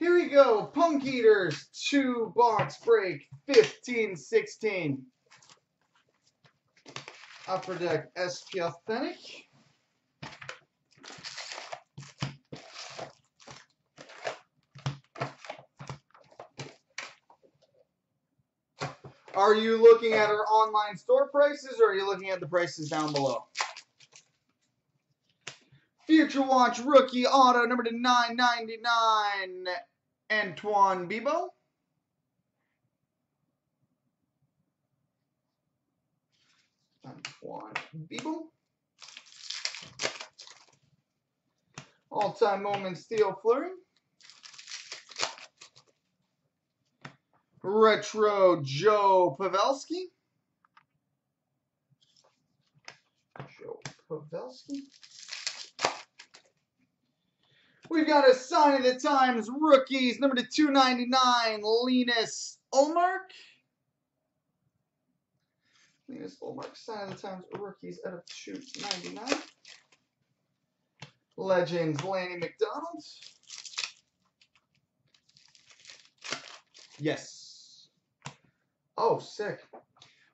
Here we go. Punkeater's, two box break, 15 16. Upper Deck SP Authentic. Are you looking at our online store prices or are you looking at the prices down below? Future Watch rookie auto number to 999 Antoine Bibeau. Antoine Bibeau. All-time moments Theo Fleury. Retro Joe Pavelski. Joe Pavelski. We've got a sign of the times rookies, number to 299, Linus Ullmark. Linus Ullmark, sign of the times rookies out of 299. Legends, Lanny McDonald. Yes. Oh, sick.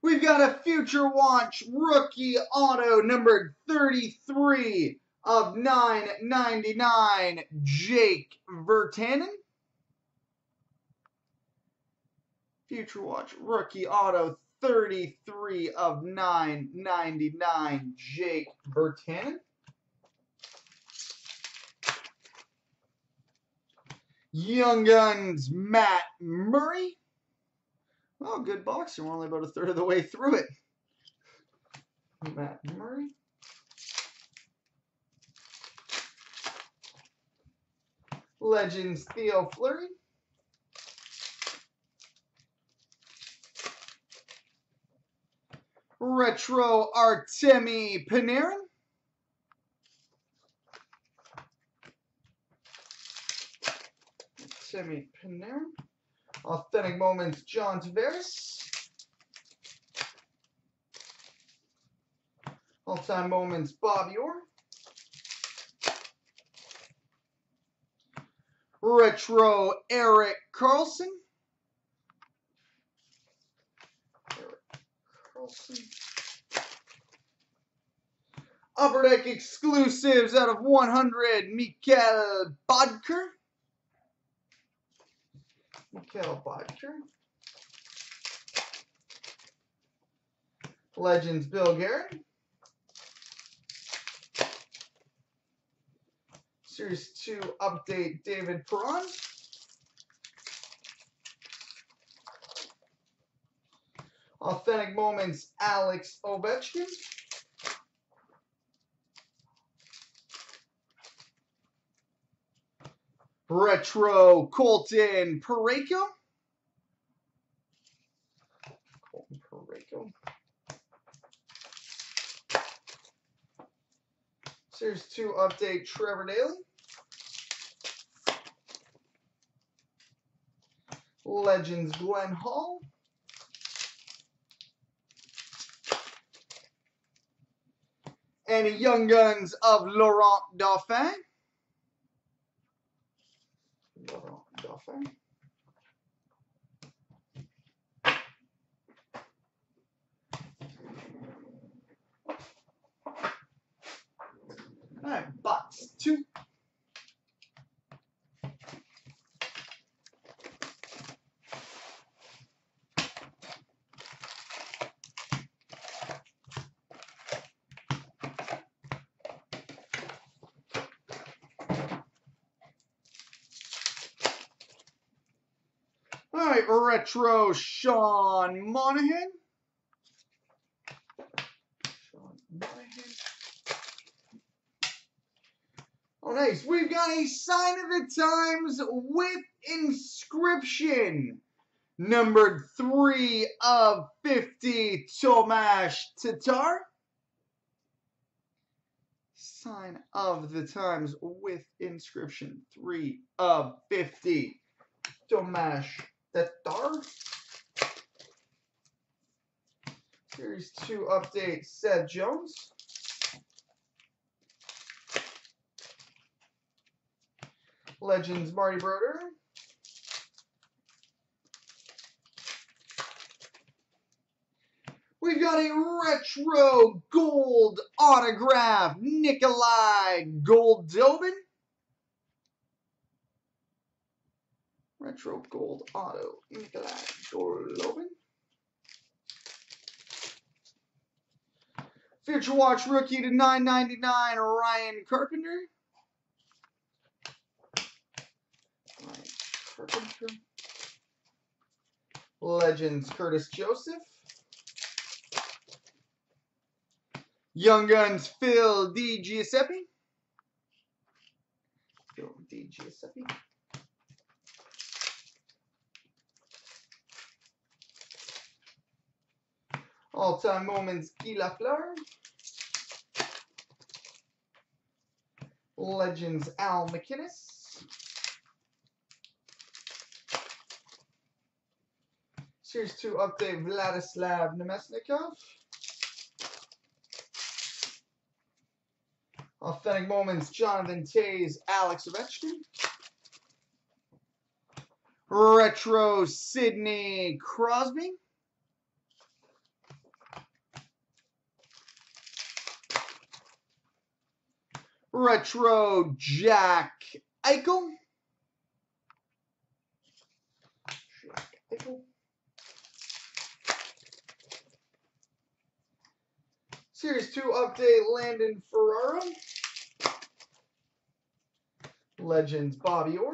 We've got a Future Watch rookie auto numbered 33 of 9.99 Jake Virtanen. Future Watch rookie auto 33 of 9.99 Jake Virtanen. Young Guns Matt Murray. Oh, good boxer. We're only about a third of the way through it. Matt Murray. Legends Theo Fleury. Retro Artemi Panarin. Artemi Panarin. Authentic Moments John Tavares. All-time moments Bobby Orr. Retro Erik Karlsson. Erik Karlsson. Upper Deck exclusives out of 100, Mikkel Boedker. Mikkel Boedker. Legends Bill Guerin. Series 2 update David Perron. Authentic Moments Alex Ovechkin. Retro Colton Parayko. Colton Parayko. Series 2 update Trevor Daley. Legends Glenn Hall. And Young Guns of Laurent Dauphin. Laurent Dauphin. All right, box two. Retro Sean Monahan. Oh, nice. We've got a sign of the times with inscription. Numbered 3 of 50, Tomas Tatar. Sign of the times with inscription. 3 of 50, Tomash that are. Series 2 update, Seth Jones. Legends, Marty Brodeur. We've got a retro gold autograph, Nikolai Goldobin. Retro gold auto, Nikolai Goldobin. Future Watch rookie to 999, Ryan Carpenter. Ryan Carpenter. Legends Curtis Joseph. Young Guns Phil Di Giuseppe. Phil Di Giuseppe. All time moments Guy Lafleur. Legends Al MacInnis. Series 2 update Vladislav Namestnikov. Authentic Moments, Jonathan Toews, Alex Ovechkin. Retro Sidney Crosby. Retro Jack Eichel. Jack Eichel. Series 2 update Landon Ferraro. Legends Bobby Orr.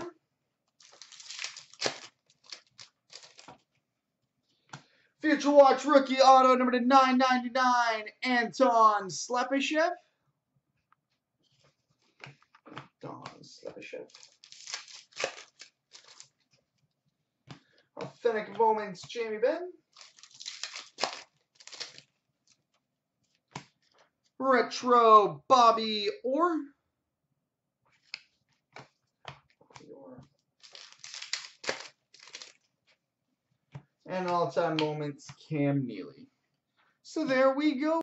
Future Watch rookie auto number to 999 Anton Slepyshev. Slepyshev. Authentic Moments Jamie Benn. Retro Bobby Orr. And all-time moments, Cam Neely. So there we go.